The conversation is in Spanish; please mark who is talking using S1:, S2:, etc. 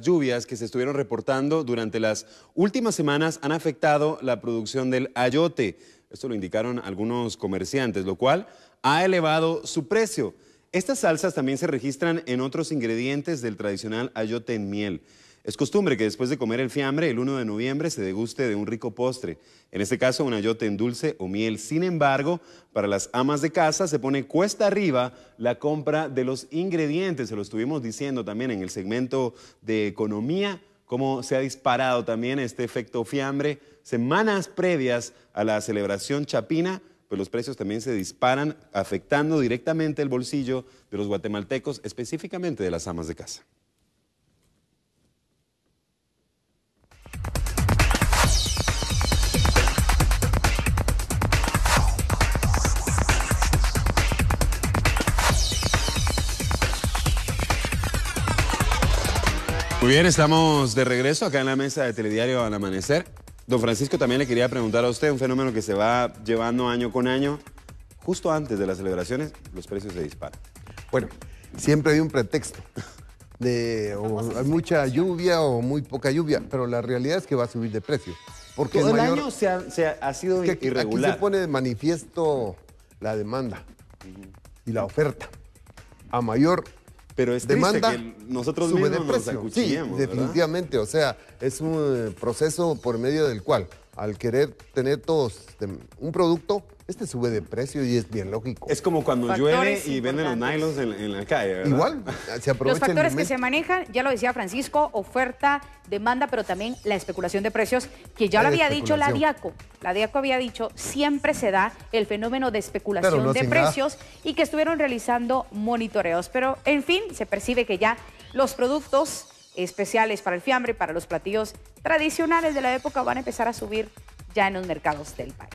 S1: lluvias que se estuvieron reportando durante las últimas semanas han afectado la producción del ayote. Esto lo indicaron algunos comerciantes, lo cual ha elevado su precio. Estas salsas también se registran en otros ingredientes del tradicional ayote en miel. Es costumbre que después de comer el fiambre, el 1 de noviembre, se deguste de un rico postre. En este caso, un ayote en dulce o miel. Sin embargo, para las amas de casa se pone cuesta arriba la compra de los ingredientes. Se lo estuvimos diciendo también en el segmento de economía, cómo se ha disparado también este efecto fiambre. Semanas previas a la celebración chapina, pues los precios también se disparan, afectando directamente el bolsillo de los guatemaltecos, específicamente de las amas de casa. Muy bien, estamos de regreso acá en la mesa de Telediario al Amanecer. Don Francisco, también le quería preguntar a usted un fenómeno que se va llevando año con año. Justo antes de las celebraciones, los precios se disparan.
S2: Bueno, siempre hay un pretexto de o hay mucha lluvia o muy poca lluvia, pero la realidad es que va a subir de precio.
S1: Porque Todo el, año se ha, ha sido
S2: que irregular. Aquí se pone de manifiesto la demanda y la oferta. A mayor
S1: pero es demanda que nosotros sube de precio.
S2: sí, definitivamente. O sea, es un proceso por medio del cual, al querer tener todos un producto, este sube de precio y es bien lógico.
S1: Es como cuando llueve y venden los nylons en, la calle, ¿verdad?
S2: Igual,
S3: se aprovecha Los factores que se manejan, ya lo decía Francisco, oferta, demanda, pero también la especulación de precios, que ya lo había dicho la DIACO. La DIACO había dicho, siempre se da el fenómeno de especulación de precios y que estuvieron realizando monitoreos. Pero, en fin, se percibe que ya los productos especiales para el fiambre, para los platillos tradicionales de la época van a empezar a subir ya en los mercados del país.